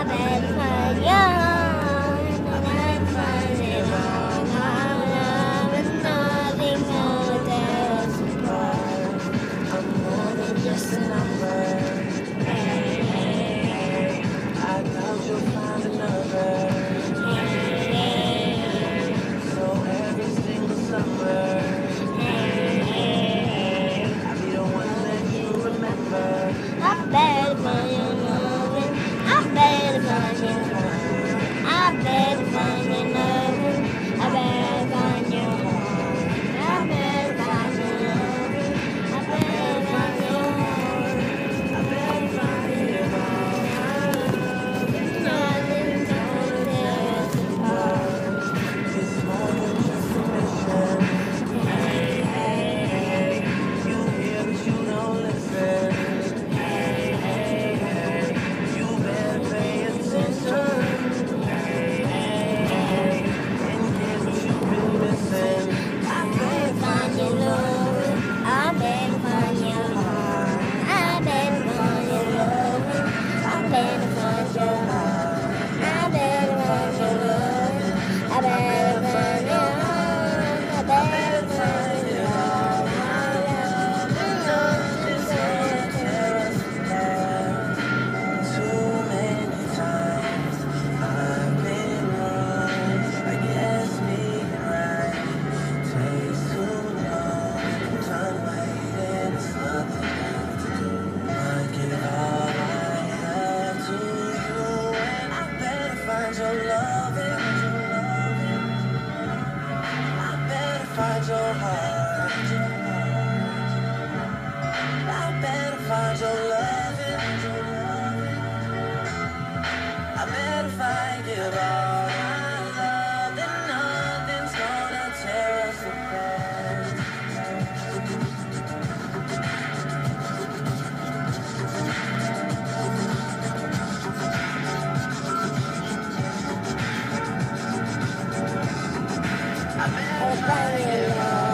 Amen. Never mind. your heart. I better find your Burial